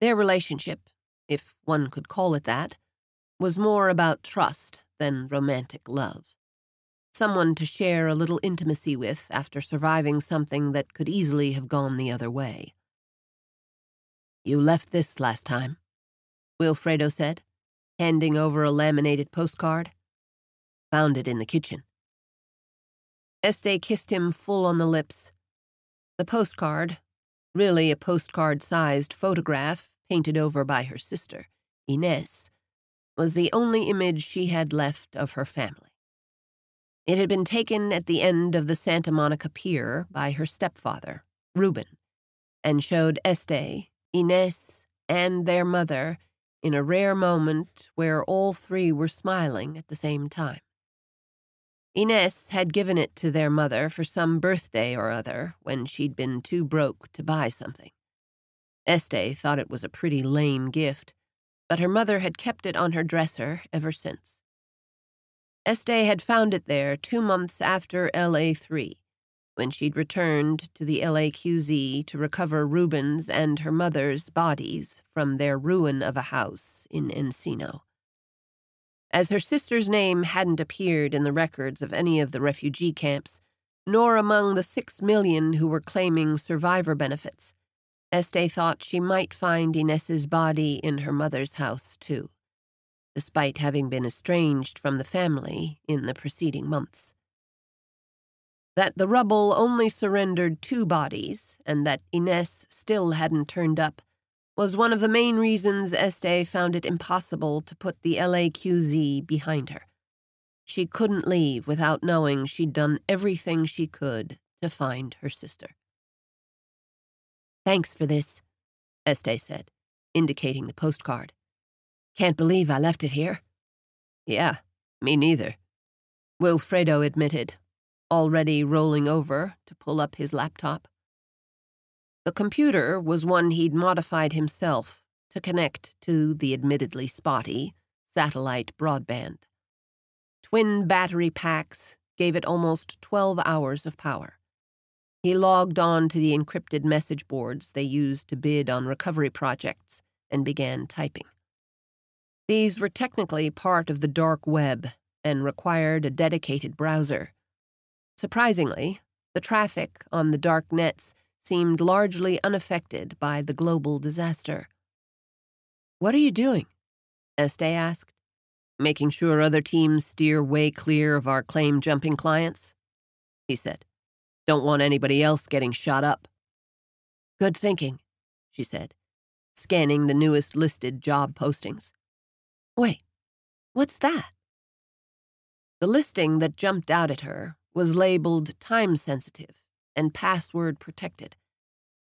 Their relationship, if one could call it that, was more about trust than romantic love. Someone to share a little intimacy with after surviving something that could easily have gone the other way. You left this last time, Wilfredo said, handing over a laminated postcard. Found it in the kitchen. Este kissed him full on the lips. The postcard, really a postcard sized photograph painted over by her sister, Ines, was the only image she had left of her family. It had been taken at the end of the Santa Monica Pier by her stepfather, Reuben, and showed Este, Ines, and their mother in a rare moment where all three were smiling at the same time. Ines had given it to their mother for some birthday or other when she'd been too broke to buy something. Este thought it was a pretty lame gift, but her mother had kept it on her dresser ever since. Este had found it there two months after LA3, when she'd returned to the LAQZ to recover Ruben's and her mother's bodies from their ruin of a house in Encino. As her sister's name hadn't appeared in the records of any of the refugee camps, nor among the six million who were claiming survivor benefits, Este thought she might find Ines's body in her mother's house, too, despite having been estranged from the family in the preceding months. That the rubble only surrendered two bodies, and that Ines still hadn't turned up, was one of the main reasons Este found it impossible to put the LAQZ behind her. She couldn't leave without knowing she'd done everything she could to find her sister. Thanks for this, Este said, indicating the postcard. Can't believe I left it here. Yeah, me neither, Wilfredo admitted, already rolling over to pull up his laptop. The computer was one he'd modified himself to connect to the admittedly spotty satellite broadband. Twin battery packs gave it almost 12 hours of power. He logged on to the encrypted message boards they used to bid on recovery projects and began typing. These were technically part of the dark web and required a dedicated browser. Surprisingly, the traffic on the dark nets seemed largely unaffected by the global disaster. What are you doing? Este asked. Making sure other teams steer way clear of our claim jumping clients? He said. Don't want anybody else getting shot up. Good thinking, she said, scanning the newest listed job postings. Wait, what's that? The listing that jumped out at her was labeled time sensitive and password protected,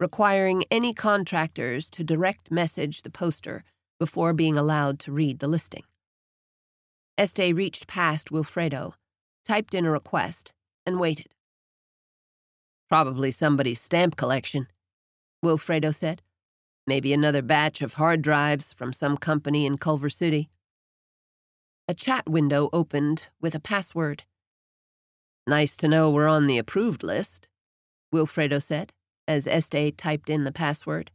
requiring any contractors to direct message the poster before being allowed to read the listing. Este reached past Wilfredo, typed in a request, and waited. Probably somebody's stamp collection, Wilfredo said. Maybe another batch of hard drives from some company in Culver City. A chat window opened with a password. Nice to know we're on the approved list, Wilfredo said, as Este typed in the password.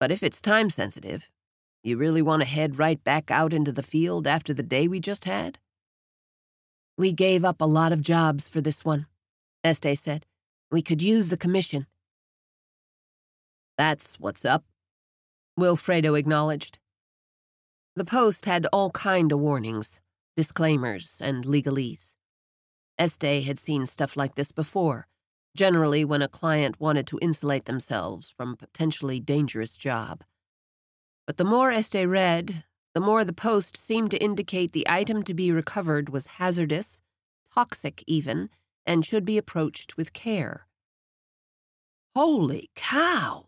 But if it's time sensitive, you really want to head right back out into the field after the day we just had? We gave up a lot of jobs for this one, Este said. We could use the commission. That's what's up, Wilfredo acknowledged. The post had all kind of warnings, disclaimers, and legalese. Este had seen stuff like this before, generally when a client wanted to insulate themselves from a potentially dangerous job. But the more Este read, the more the post seemed to indicate the item to be recovered was hazardous, toxic even, and should be approached with care. Holy cow!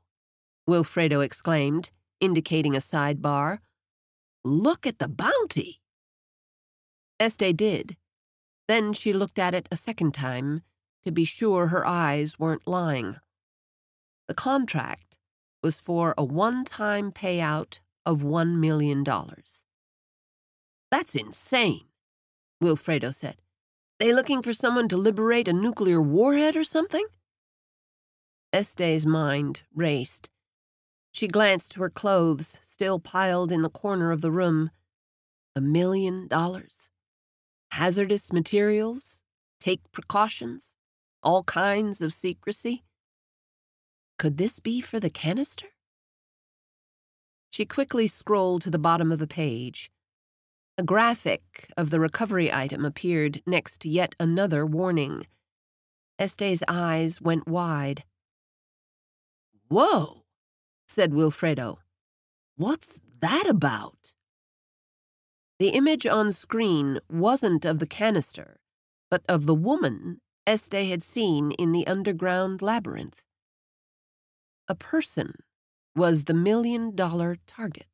Wilfredo exclaimed, indicating a sidebar. Look at the bounty! Este did. Then she looked at it a second time to be sure her eyes weren't lying. The contract was for a one time payout of $1 million. That's insane, Wilfredo said. They looking for someone to liberate a nuclear warhead or something? Este's mind raced. She glanced to her clothes, still piled in the corner of the room. A million dollars? Hazardous materials? Take precautions? All kinds of secrecy? Could this be for the canister? She quickly scrolled to the bottom of the page. A graphic of the recovery item appeared next to yet another warning. Este's eyes went wide. Whoa, said Wilfredo. What's that about? The image on screen wasn't of the canister, but of the woman Este had seen in the underground labyrinth. A person was the million dollar target.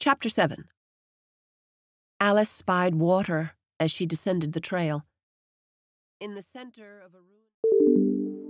Chapter 7 Alice spied water as she descended the trail. In the center of a ruin.